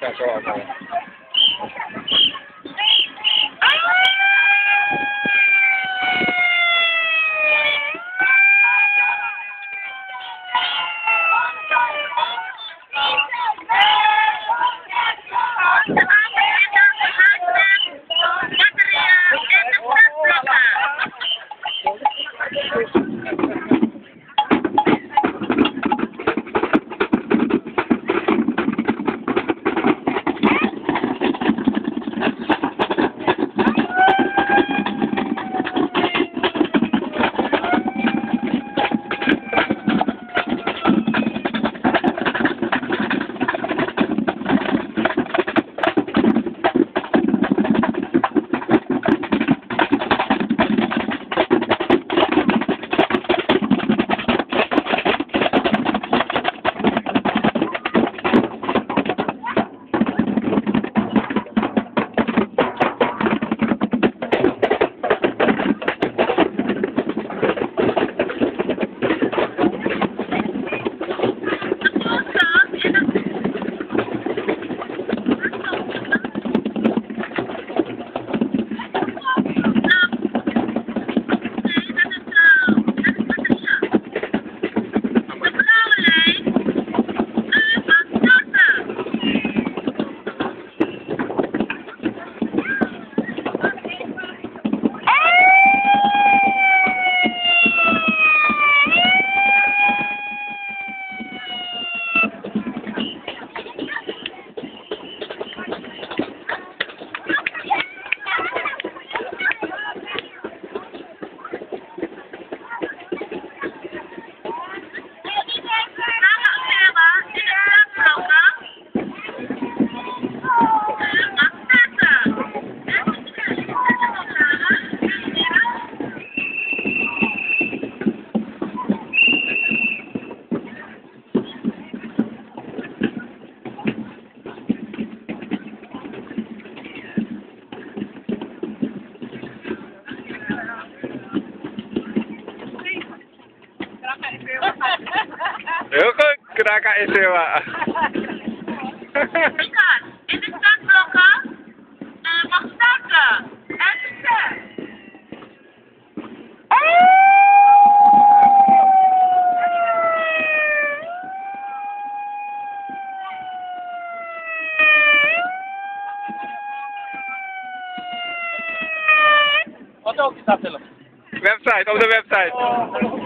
Thank you. In de uh, mag starten. En succes! Wat ook is dat website, op de website.